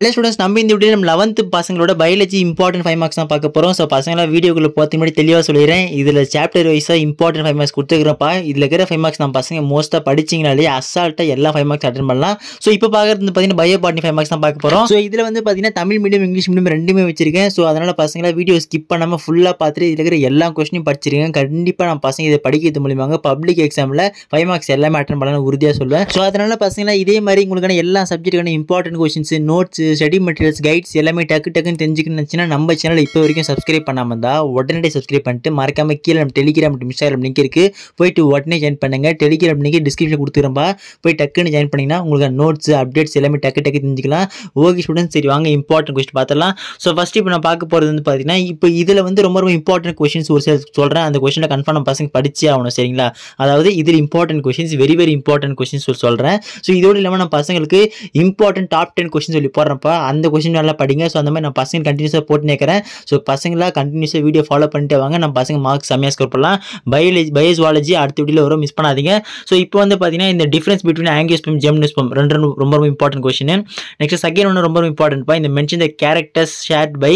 இல்லை ஸ்டூடெண்ட்ஸ் நம்ம இந்த வீடியோ நம்ம லெவன்த்து பசங்களோட பயாலஜி இம்பார்ட்டன்ட் ஃபைவ் மார்க்ஸ் தான் பார்க்க போகிறோம் ஸோ பசங்களாம் வீடியோக்குள்ள பார்த்து முன்னாடி தெளிவாக சொல்லிடுறேன். இதில் சாப்டர் வைஸாக இம்பார்ட்டன்ட் ஃபைவ் மார்க்ஸ் கொடுத்துக்கிறப்பா இதில் இருக்கிற ஃபைவ் மார்க்ஸ் நம்ம பசங்க மோஸ்ட்டாக படிச்சிங்கனாலே அசால்ட்டாக எல்லா ஃபைவ் மார்க்ஸ் அட்டன் பண்ணலாம். ஸோ இப்போ பார்க்குறது பார்த்தீங்கன்னா பயோ பாட்னி ஃபைவ் மார்க்ஸ் தான் பார்க்க போகிறோம் ஸோ இதில் வந்து பார்த்தீங்கன்னா தமிழ் மீடியம் இங்கிலீஷ் மீடியம் ரெண்டுமே வச்சிருக்கேன். ஸோ அதனால் பசங்களை வீடியோ ஸ்கிப் பண்ணாமல் ஃபுல்லாக பார்த்துட்டு இதில் இருக்கிற எல்லா கொஸ்டினும் படிச்சிருக்கேன் கண்டிப்பாக நம்ம பசங்க இதை படிக்கிறது மூலியமாக பப்ளிக் எக்ஸாமில் ஃபைவ் மார்க்ஸ் எல்லாமே அட்டன் பண்ணலாம்னு உறுதியாக சொல்லுவேன் ஸோ அதனால் பசங்களா இதே மாதிரி உங்களுக்கான எல்லா சப்ஜெக்ட்டுக்கான important questions notes study materials guides எல்லாமே டக்கு டக்குன்னு தெரிஞ்சுக்கணுச்சுன்னா நம்ம சேனல் இப்போ வரைக்கும் சப்ஸ்கிரைப் பண்ணாமல் தான் உடனே சப்ஸ்கிரைப் பண்ணிட்டு மறக்காம கீழே நம்ம டெலிகிராம் இன்ஸ்டாகிராம் லிங்க் இருக்குது போயிட்டு உடனே ஜாயின் பண்ணுங்க. டெலிகிராம் லிங்க் டிஸ்கிரிப்ஷன் கொடுத்துருப்பா போய் டக்குன்னு ஜாயின் பண்ணிங்கன்னா உங்களுக்கு நோட்ஸ் அப்டேட்ஸ் எல்லாமே டக்கு டக்கு தெரிஞ்சுக்கலாம். ஓகே ஸ்டூடெண்ட்ஸ் சரி வாங்க இம்பார்ட்டன்ட் கொஸ்டின் பார்த்தலாம் ஸோ ஃபஸ்ட் இப்போ நான் பார்க்க போகிறது வந்து பார்த்தீங்கன்னா இப்போ இதில் வந்து ரொம்ப ரொம்ப இம்பார்ட்டன்ட் கொஸ்டின்ஸ் ஒரு சில சொல்கிறேன் அந்த கொஸ்டினை கன்ஃபார்ம் நம்ம பசங்க படிச்சே ஆகணும் சரிங்களா? அதாவது இதில் important questions very very important questions சொல்கிறேன் ஸோ இதோடு இல்லாமல் நான் பசங்களுக்கு இம்பார்ட்டன்ட் டாப் டென் கொஸ்டின் சொல்லி போடுறப்ப அந்த கொஸ்டின் நல்லா படிங்க. ஸோ அந்த மாதிரி நான் பசங்க கண்டினியூஸாக போட்டு நிற்கிறேன் ஸோ பசங்களாக கண்டினியூஸாக வீடியோ ஃபாலோ பண்ணிட்டு வாங்க. நம்ம பசங்க மார்க் செம்மையாக ஸ்கோர் பண்ணலாம். பயாலஜி பயோஸ்வாலஜி அடுத்த வீடியோவில் வரும். மிஸ் பண்ணாதீங்க. ஸோ இப்போ வந்து பார்த்தீங்கன்னா இந்த டிஃப்ரென்ஸ் பிட்வீன் ஆங்கியோஸ்பம் ஜெம்னிஸ்பம் ரெண்டு ரெண்டு ரொம்ப ரொம்ப இம்பார்ட்டன்ட் கொஸ்டின் நெக்ஸ்ட் செகண்ட் ஒன்று ரொம்ப ரொம்ப இம்பார்ட்டன்ட் இந்த mention the characters shared by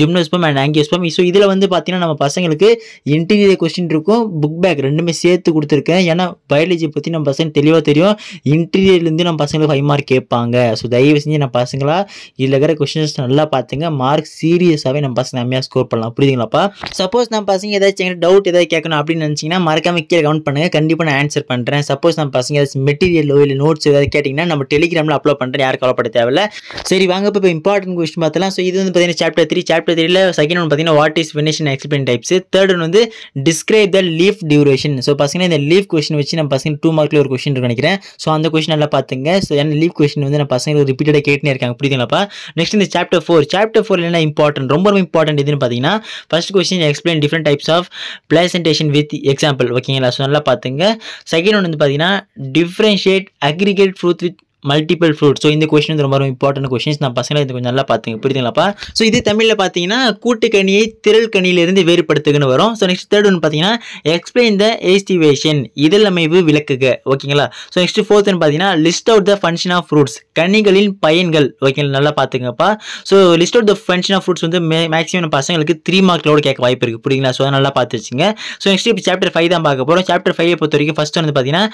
gymnosperm and angiosperm so இதில் வந்து பார்த்தீங்கன்னா நம்ம பசங்களுக்கு இன்டீரியர் கொஸ்டின் இருக்கும். புக் பேக் ரெண்டுமே சேர்த்து கொடுத்துருக்கேன். ஏன்னா பயாலஜி பற்றி நம்ம பசங்க தெளிவாக தெரியும். இன்டீரியர்லேருந்து நம்ம பசங்களுக்கு ஃபைவ் மார்க் கேட்பாங்க. ஸோ தயவு செஞ்சு நம்ம பசங்களா இதில் இருக்கிற கொஷின்ஸ் நல்லா பார்த்துங்க மார்க் சீரியஸாகவே நம்ம பசங்க செம்மையாக ஸ்கோர் பண்ணலாம். புரியுதுங்களாப்பா? சப்போஸ் நம்ம பசங்க ஏதாச்சும் டவுட் ஏதாவது கேட்கணும் அப்படின்னு நினச்சிங்கன்னா மறக்காம கீழே கவுண்ட் பண்ணுங்கள் கண்டிப்பாக நான் ஆன்சர் பண்ணுறேன் சப்போஸ் நம்ம பசங்க ஏதாச்சும் மெட்டீரியலோ இல்லை நோட்ஸ் ஏதாவது கேட்டிங்கன்னா நம்ம டெலிகிராமில் அப்லோட் பண்ணுறேன் யாரும் கவலைப்பட தேவையில்ல. சரி வாங்க இப்போ இம்பார்ட்டன்ட் கொஸ்டின் பார்த்தலாம் ஸோ இது வந்து பார்த்தீங்கன்னா சாப்டர் த்ரீ சாப்டர் த்ரீல செகண்ட் ஒன் பார்த்தீங்கன்னா what is venation explain types third one வந்து describe the leaf duration so பசங்க இந்த லீஃப் கொஸ்டின் வச்சு நம்ம பசங்க டூ மார்க்கில் ஒரு கொஸ்டின் நினைக்கிறேன். ஸோ அந்த கொஸ்டின் நல்லா பார்த்துங்க ஸோ ஏன்னா லீவ் கொஸ்டின் வந்து நம்ம பசங்க ரிப்பீட்டடாக கேட்டுனே இருக்காங்க. புரியுதுங்களாப்பா? நெக்ஸ்ட் இந்த சாப்டர் ஃபோர் சாப்டர் ஃபோர் என்ன இம்பார்ட்டன்ட் ரொம்ப ரொம்ப இம்பார்ட்டன்ட் எதுன்னு பார்த்தீங்கன்னா first question explain different types of placentation with example ஓகேங்களா ஸோ நல்லா பார்த்துங்க. செகண்ட் ஒன் வந்து பார்த்தீங்கன்னா differentiate aggregate fruit with multiple fruit so இந்த கொஸ்டின் வந்து ரொம்ப ரொம்ப இம்பார்ட்டன்ட் கொஸ்டின்ஸ் நான் பசங்களை இது கொஞ்சம் நல்லா பார்த்துங்க. புரியுதுங்களாப்பா? ஸோ இது தமிழில் பார்த்தீங்கன்னா கூட்டுக்கணியை திரள் கணியிலிருந்து வேறுபடுத்துக்குன்னு வரும். ஸோ நெக்ஸ்ட் தேர்ட் ஒன்று பார்த்தீங்கன்னா எக்ஸ்பிளைன் த எஸ்டிவேஷன் இதழமைவு அமைவு விளக்குக. ஓகேங்களா ஸோ நெக்ஸ்ட் ஃபோர்த் ஒன்று பார்த்தீங்கன்னா list out the function of fruits கனிகளின் பயன்கள். ஓகேங்களா நல்லா பார்த்துங்கப்பா. So list out the function of fruits வந்து மே மேக்ஸிமம் பசங்களுக்கு த்ரீ மார்க்லோட கேட்க வாய்ப்பு இருக்குது புரியுங்களா ஸோ நல்லா பார்த்து வச்சுங்க. ஸோ நெக்ஸ்ட் இப்போ சாப்டர் ஃபைவ் தான் பார்க்க போகிறோம் சாப்டர் ஃபைவ் பொறுத்த வரைக்கும் ஃபஸ்ட் வந்து பார்த்தீங்கன்னா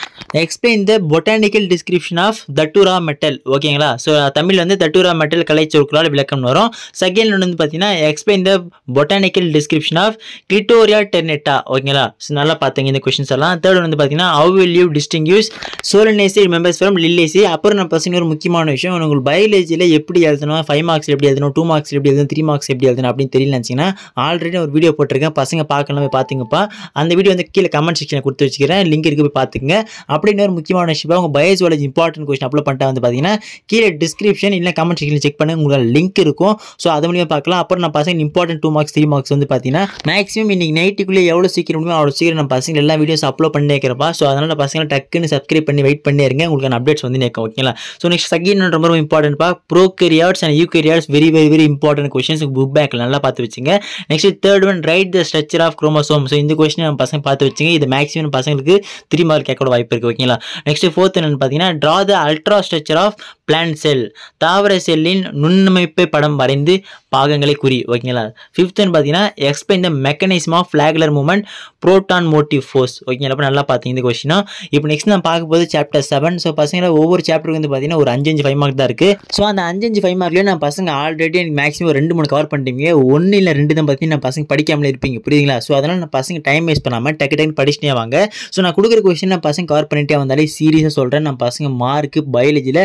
explain the botanical description of that datura metel ஓகேங்களா ஸோ தமிழ் வந்து தட்டுரா மெட்டல் கலை சொற்களால் விளக்கம் வரும். செகண்ட் ஒன்று வந்து பார்த்தீங்கன்னா explain the botanical description of clitoria ternatea ஓகேங்களா ஸோ நல்லா பார்த்துங்க இந்த கொஸ்டின்ஸ் எல்லாம். தேர்ட் வந்து பார்த்தீங்கன்னா how will you distinguish solanaceae members from liliaceae அப்புறம் நான் பசங்க ஒரு முக்கியமான விஷயம் உங்களுக்கு பயாலஜியில் எப்படி எழுதணும்? ஃபைவ் மார்க்ஸ் எப்படி எழுதணும்? டூ மார்க்ஸ் எப்படி எழுதணும்? த்ரீ மார்க்ஸ் எப்படி எழுதணும்? அப்படின்னு தெரியல நினச்சிங்கன்னா ஆல்ரெடி ஒரு வீடியோ போட்டிருக்கேன். பசங்க பார்க்கலாமே போய் பார்த்துங்கப்பா அந்த வீடியோ வந்து கீழே கமெண்ட் செக்ஷனில் கொடுத்து வச்சுக்கிறேன். லிங்க் இருக்கு போய் பார்த்துங்க அப்படின்னு ஒரு முக்கியமான விஷயம் உங்கள் பயோஜுவாலஜி இம்பார்ட்டன்ட் கொஸ்டின் அப்லோட் பண்ணிட்டா வந்து பார்த்தீங்கன்னா கீழே டிஸ்கிரிப்ஷன் இல்லை கமெண்ட் செக்ஷனில் செக் பண்ணுங்க உங்களுக்கு லிங்க் இருக்கும். ஸோ அது மூலியமாக பார்க்கலாம். அப்புறம் நான் பசங்க important two marks three marks வந்து பார்த்தீங்கன்னா மேக்ஸிமம் இன்னைக்கு நைட்டுக்குள்ளே எவ்வளோ சீக்கிரம் முடியுமோ அவ்வளோ சீக்கிரம் நம்ம பசங்க எல்லா வீடியோஸ் அப்லோட் பண்ணி வைக்கிறப்பா ஸோ அதனால் பசங்களை டக்குன்னு சப்ஸ்கிரைப் பண்ணி வெயிட் பண்ணி இருங்க. உங்களுக்கு அப்டேட்ஸ் வந்து நிற்கும் ஓகேங்களா ஸோ நெக்ஸ்ட் செகண்ட் ரொம்ப ரொம்ப இம்பார்ட்டன்ட்ப்பா prokaryotes and eukaryotes very very very important questions book பேக்கில் நல்லா பார்த்து வச்சுங்க. Next third one write the structure of chromosome so இந்த கொஸ்டின் நம்ம பசங்க பார்த்து வச்சுங்க. இது மேக்ஸிமம் பசங்களுக்கு த்ரீ மார்க் கேட்க வாய்ப்பு இருக்குது ஓகேங்களா நெக்ஸ்ட் ஃபோர்த் என்னன்னு பார்த்தீங்கன்னா draw the ultra structure of plant cell தாவர செல்லின் நுண்ணமைப்பை படம் வரைந்து பாகங்களை குறி ஓகேங்களா ஃபிஃப்த் பார்த்தீங்கன்னா explain the mechanism of flagellar movement proton motive force ஓகேங்களா அப்போ நல்லா பார்த்தீங்க இந்த கொஸ்டினா இப்போ நெக்ஸ்ட் நான் பார்க்க போது சாப்டர் செவன் ஸோ பசங்களை ஒவ்வொரு சாப்டருக்கு வந்து பார்த்தீங்கன்னா ஒரு அஞ்சு அஞ்சு ஃபைவ் மார்க் தான் இருக்குது ஸோ அந்த அஞ்சு அஞ்சு ஃபைவ் மார்க்லேயே நான் பசங்க ஆல்ரெடி எனக்கு மேக்ஸிமம் ஒரு ரெண்டு மூணு கவர் பண்ணிட்டீங்க. ஒன்று இல்லை ரெண்டு தான் பார்த்தீங்கன்னா பசங்க படிக்காமலே இருப்பீங்க. புரியுதுங்களா? ஸோ அதனால் நான் பசங்க டைம் வேஸ்ட் பண்ணாமல் டக்கு டக்குன்னு படிச்சுட்டே வாங்க. ஸோ நான் கொடுக்குற கொஸ்டின் நான் பசங்க கவர் பண்ணிட்டே வந்தாலே சீரியஸாக சொல்கிறேன் நான் பசங்க மார்க்கு பயாலஜியில்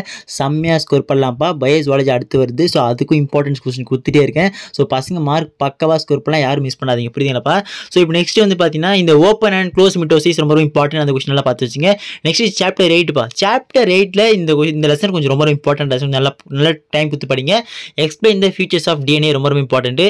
செம்மையாக ஸ்கோர் பண்ணலாம்ப்பா. பயஸ் வாலேஜ் அடுத்து வருது. ஸோ அதுக்கும் இம்பார்ட்டன்ஸ் கொஸ்டின் கொடுத்துட்டே இருக்கேன். ஸோ பசங்க மார்க் பக்கவாக ஸ்கோர் பண்ணலாம். யாரும் மிஸ் பண்ணாதீங்க. புரியுதுங்களாப்பா? ஸோ இப்போ நெக்ஸ்ட் வந்து பார்த்தீங்கன்னா இந்த ஓப்பன் அண்ட் க்ளோஸ் மிட்டோசிஸ் ரொம்ப ரொம்ப இம்பார்ட்டன்ட் அந்த கொஸ்டின் நல்லா பார்த்து வச்சுங்க. நெக்ஸ்ட் சாப்டர் எயிட்ப்பா சாப்டர் எயிட்டில் இந்த இந்த லெசன் கொஞ்சம் ரொம்ப ரொம்ப இம்பார்ட்டன்ட் லெசன் நல்லா நல்லா டைம் கொடுத்து படிங்க. Explain the features of DNA ரொம்ப ரொம்ப important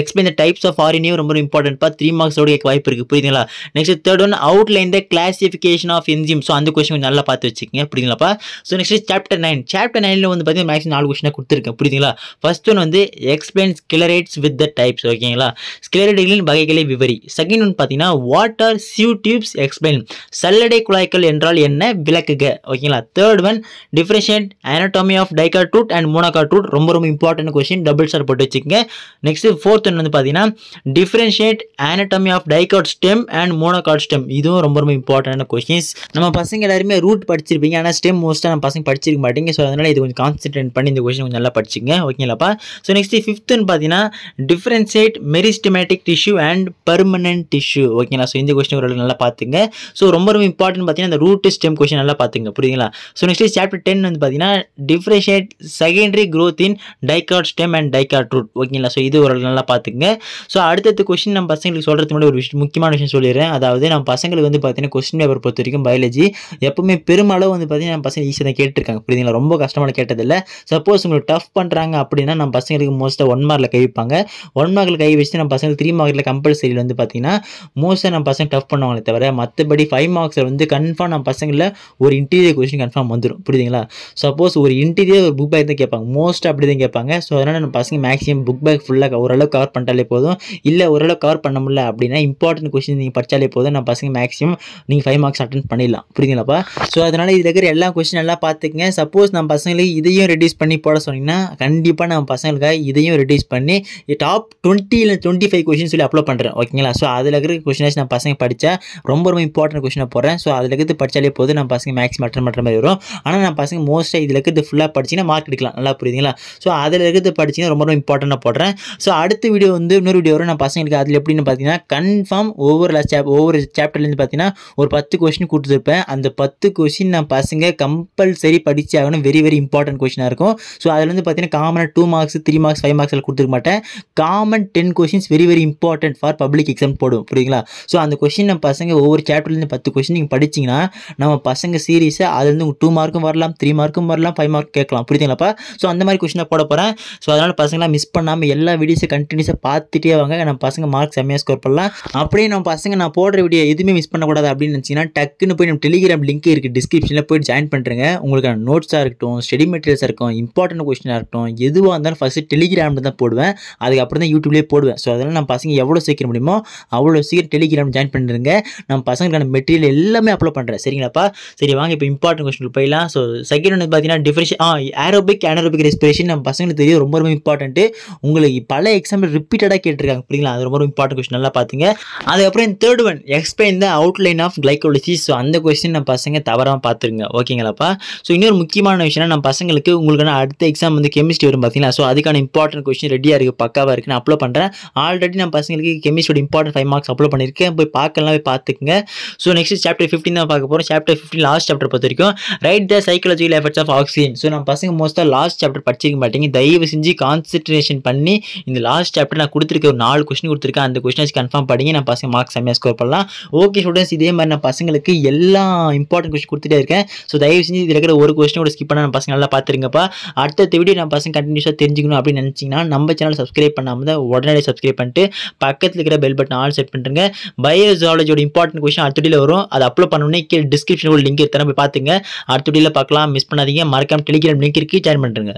explain the types of RNA ரொம்ப ரொம்ப இம்பார்ட்டன்ட்ப்பா த்ரீ மார்க்ஸோட கேட்க வாய்ப்பு இருக்குது புரியுதுங்களா? Next third one outline the classification of enzyme so அந்த கொஸ்டின் கொஞ்சம் நல்லா பார்த்து வச்சுக்கோங்க. புரியுதுங்களாப்பா? So next chapter nine chapter chapter நைனில் வந்து பார்த்தீங்கன்னா மேக்ஸிமம் நாலு கொஸ்டினாக கொடுத்துருக்கேன் புரியுதுங்களா? ஃபர்ஸ்ட் ஒன் வந்து explain sclereids with the types ஓகேங்களா? ஸ்கிலரேட்டுகளின் வகைகளை விவரி. செகண்ட் ஒன் பார்த்தீங்கன்னா what are sieve tubes explain சல்லடை குழாய்கள் என்றால் என்ன? விளக்குக. ஓகேங்களா? Third one differentiate anatomy of dicot root and monocot root ரொம்ப ரொம்ப இம்பார்ட்டன்ட் கொஸ்டின் டபுள் ஸ்டார் போட்டு வச்சுக்கோங்க. நெக்ஸ்ட் ஃபோர்த் ஒன் வந்து பார்த்தீங்கன்னா differentiate anatomy of dicot stem and monocot stem இதுவும் ரொம்ப ரொம்ப இம்பார்ட்டன்டான கொஸ்டின்ஸ் நம்ம பசங்க எல்லாருமே ரூட் படிச்சிருப்பீங்க. ஆனால் ஸ்டெம் மோஸ்ட்டாக நம்ம பசங்க படிச்சிருக்க மாட்டீங்க. ஸோ அதனால் இது கொஞ்சம் கான்சென்ட்ரேட் பண்ணி இந்த கொஸ்டின் கொஞ்சம் நல்லா படிச்சுங்க ஓகேங்களாப்பா ஸோ நெக்ஸ்ட் ஃபிஃப்த்துன்னு பார்த்தீங்கன்னா differentiate meristematic tissue and permanent tissue ஓகேங்களா ஸோ இந்த கொஸ்டின் ஒரு நல்லா பார்த்துங்க ஸோ ரொம்ப ரொம்ப இம்பார்ட்டன்ட் பார்த்தீங்கன்னா அந்த ரூட் ஸ்டெம் கொஸ்டின் நல்லா பார்த்துங்க புரியுதுங்களா? ஸோ நெக்ஸ்ட் சாப்டர் டென் வந்து பார்த்தீங்கன்னா differentiate secondary growth in dicot stem and dicot root ஓகேங்களா ஸோ இது ஒரு நல்லா பார்த்துங்க ஸோ அடுத்தடுத்த கொஸ்டின் நம்ம பசங்களுக்கு சொல்கிறதுக்கு முன்னாடி ஒரு விஷயம் முக்கியமான விஷயம் சொல்லிடுறேன். அதாவது நம்ம பசங்களுக்கு வந்து பார்த்தீங்கன்னா கொஸ்டின் பேப்பர் பொறுத்த வரைக்கும் பயாலஜி எப்பவுமே பெருமளவு வந்து பார்த்தீங்கன்னா நம்ம பசங்க ஈஸியாக தான் கேட்டிருக்காங்க. புரியுதுங்களா? ரொம்ப கஷ்டமான கேட்டதில்லை. சப்போஸ் உங்களுக்கு டஃப் பண்ணுறாங்க அப்படின்னா நம்ம பசங்களுக்கு மோஸ்ட்டாக ஒன் மார்க்கில் கை வைப்பாங்க ஒன் மார்க்கில் கை வச்சு நம்ம பசங்களுக்கு த்ரீ மார்க்கில் கம்பல்சரியில் வந்து பார்த்தீங்கன்னா மோஸ்ட்டாக நம்ம பசங்க டஃப் பண்ணுவாங்களே தவிர மற்றபடி ஃபைவ் மார்க்ஸில் வந்து கன்ஃபார்ம் நம்ம பசங்களில் ஒரு இன்டீரியர் கொஸ்டின் கன்ஃபார்ம் வந்துடும் புரியுதுங்களா? சப்போஸ் ஒரு இன்டீரியர் ஒரு புக் பேக் தான் கேட்பாங்க. மோஸ்ட் அப்படி தான் கேட்பாங்க. ஸோ அதனால் நம்ம பசங்க மேக்ஸிமம் புக் பேக் ஃபுல்லாக ஓரளவு கவர் பண்ணிட்டாலே போதும். இல்லை ஓரளவு கவர் பண்ண முடியல அப்படின்னா இம்பார்ட்டன்ட் கொஸ்டின் நீங்கள் படித்தாலே போதும். நம்ம பசங்க மேக்ஸிமம் நீங்கள் ஃபைவ் மார்க்ஸ் அட்டன் பண்ணிடலாம். புரியுதுங்களாப்பா? ஸோ அதனால் இதில் இருக்கிற எல்லா கொஸ்டின் நல்லா பார்த்துக்கங்க. சப்போஸ் நம்ம பசங்களுக்கு இதையும் ரெடியூஸ் பண்ணி போட சொன்னீங்கன்னா கண்டிப்பாக நம்ம பசங்களுக்காக இதையும் ரெடியூஸ் பண்ணி டாப் டுவெண்ட்டி இல்லை டுவெண்ட்டி ஃபைவ் கொஷின் சொல்லி அப்லோட் பண்ணுறேன் ஓகேங்களா ஸோ அதில் இருக்கிற கொஸ்டினாச்சு நான் பசங்க படித்தா ரொம்ப ரொம்ப இம்பார்ட்டன்ட் கொஷினாக போடுறேன். ஸோ அதில் இருக்கிறது படித்தாலே போதும் நம்ம பசங்க மேக்ஸிமம் அட்டன் பண்ணுற மாதிரி வரும். ஆனால் நான் பசங்க மோஸ்ட்டாக இதில் இருக்கிறது ஃபுல்லாக படிச்சிங்கன்னா மார்க் எடுக்கலாம் நல்லா புரியுதுங்களா? ஸோ அதில் இருக்கிறது படிச்சிங்கன்னா ரொம்ப ரொம்ப இம்பார்ட்டண்ட்டாக போடுறேன். ஸோ அடுத்த வீடியோ வந்து இன்னொரு வீடியோ வரும். நான் பசங்களுக்கு அதில் எப்படின்னு பார்த்தீங்கன்னா கன்ஃபார்ம் ஒவ்வொரு சாப் ஒவ்வொரு சாப்டர்லேருந்து பார்த்தீங்கன்னா ஒரு பத்து கொஸ்டின் கொடுத்துருப்பேன் அந்த பத்து கொஷின் நான் பசங்க கம்பல்சரி படித்தாகணும் வெரி வெரி இம்பார்ட்டன்ட் கொஷினாக இருக்கும். ஸோ அதில் வந்து பார்த்தீங்கன்னா காமனாக two marks three marks five மார்க்ஸில் கொடுத்துருக்க மாட்டேன். Common ten questions very very important for public exam போடும். புரியுங்களா ஸோ அந்த கொஷின் நம்ம பசங்க ஒவ்வொரு சாப்டர்லேருந்து பத்து கொஸ்டின் நீங்கள் படிச்சிங்கன்னா நம்ம பசங்க சீரியஸாக அதுலேருந்து டூ மார்க்கும் வரலாம் த்ரீ மார்க்கும் வரலாம் ஃபைவ் மார்க் கேட்கலாம். புரியுதுங்களாப்பா? ஸோ அந்த மாதிரி கொஷினாக போட போகிறேன் ஸோ அதனால் பசங்களாம் மிஸ் பண்ணாமல் எல்லா வீடியோஸை கண்டினியூஸாக பார்த்துட்டே வாங்க. நம்ம பசங்க மார்க் செம்மையாக ஸ்கோர் பண்ணலாம். அப்படியே நம்ம பசங்க நான் போடுற வீடியோ எதுவுமே மிஸ் பண்ணக்கூடாது அப்படின்னு நினச்சிங்கன்னா டக்குன்னு போய் நம்ம டெலிகிராம் லிங்க் இருக்குது டிஸ்கிரிப்ஷனில் போய் ஜாயின் பண்ணுறேங்க உங்களுக்கான நோட்ஸாக இருக்கட்டும் ஸ்டடி மெட்டீரியல்ஸாக இருக்கும் இம்பார்ட்டன்ட் கொஸ்டினாக இருக்கட்டும் எதுவாக இருந்தாலும் ஃபஸ்ட்டு டெலிகிராமில் தான் போடுவேன். அதுக்கப்புறம் தான் யூடியூப்லேயே போடுவேன். ஸோ அதனால் நம்ம பசங்க எவ்வளோ சீக்கிரம் முடியுமோ அவ்வளோ சீக்கிரம் டெலிகிராம் ஜாயின் பண்ணிருங்க நம்ம பசங்களுக்கான மெட்டீரியல் எல்லாமே அப்லோட் பண்ணுறேன் சரிங்களாப்பா? சரி வாங்க இப்போ இம்பார்ட்டன்ட் கொஸ்டின் போயிடலாம். ஸோ செகண்ட் ஒன்று பார்த்தீங்கன்னா differential ah aerobic anaerobic respiration நம்ம பசங்களுக்கு தெரியும் ரொம்ப ரொம்ப இம்பார்ட்டன்ட்டு உங்களுக்கு பல எக்ஸாம்பிள் ரிப்பீட்டடாக கேட்டிருக்காங்க. புரியுங்களா அது ரொம்ப ரொம்ப இம்பார்ட்டன்ட் கொஸ்டின் நல்லா பார்த்துங்க அதுக்கப்புறம் third one explain the outline of glycolysis so அந்த கொஸ்டின் நம்ம பசங்க தவறாமல் பார்த்துருங்க ஓகேங்களாப்பா ஸோ இன்னொரு முக்கியமான விஷயம் நம்ம பசங்களுக்கு உங்களுக்கான அடுத்த எக்ஸாம் வந்து கெமிஸ்ட்ரி வரும் பார்த்தீங்களா ஸோ அதுக்கான இம்பார்ட்டன்ட் கொஸ்டின் ரெடியாக இருக்குது பக்காவாக இருக்குது நான் அப்லோட் பண்ணுறேன் ஆல்ரெடி நம்ம பசங்களுக்கு கெமிஸ்ட்ரியோட இம்பார்ட்டன்ட் ஃபைவ் மார்க்ஸ் அப்லோட் பண்ணியிருக்கேன். போய் பார்க்கலாம் போய் பார்த்துக்குங்க. ஸோ நெக்ஸ்ட் சாப்டர் ஃபிஃப்டின் தான் பார்க்க போகிறோம் சாப்டர் ஃபிஃப்டின் லாஸ்ட் சாப்டர் பொறுத்த வரைக்கும். Write the physiological effects of oxygen so நம்ம பசங்க மோஸ்ட்டாக லாஸ்ட் சாப்டர் படிச்சிக்க மாட்டேங்க. தயவு செஞ்சு கான்சன்ட்ரேஷன் பண்ணி இந்த லாஸ்ட் சாப்டர் நான் கொடுத்துருக்க ஒரு நாலு கொஸ்டின் கொடுத்துருக்கேன். அந்த கொஸ்டின் கன்ஃபார்ம் படிங்க நான் பசங்க மார்க்ஸ் செம்மையாக ஸ்கோர் பண்ணலாம். ஓகே ஸ்டூடெண்ட்ஸ் இதே மாதிரி நான் பசங்களுக்கு எல்லா இம்பார்ட்டன்ட் கொஸ்டின் கொடுத்துட்டே இருக்கேன். ஸோ தயவு செஞ்சு இதில் இருக்கிற ஒரு கொஸ்டின் கூட ஸ்கிப் பண்ண நம்ம பசங்க நல்லா பார்த்துருங்கப்பா அடுத்த வீடியோ நம்ம பசங்க கண்டினியூஸாக தெரிஞ்சுக்கணும் அப்படின்னு நினச்சிங்கன்னா நம்ம சேனல் சப்ஸ்கிரைப் பண்ணாமல் தான் உடனே சப்ஸ்கிரைப் பண்ணிட்டு பக்கத்தில் இருக்கிற பெல் பட்டன் ஆல் செட் பண்ணுறங்க பயோஜாலஜியோட இம்பார்ட்டன்ட் கொஸ்டின் அடுத்த வரும். அதை அப்லோட் பண்ணணுன்னே கீழே டிஸ்கிரிப்ஷனில் லிங்க் எடுத்து போய் பார்த்துங்க அடுத்த வீடியோவில் பார்க்கலாம். மிஸ் பண்ணாதீங்க. மறக்காமல் டெலிகிராம் லிங்க் இருக்கு. ஜாயின் பண்ணுறேங்க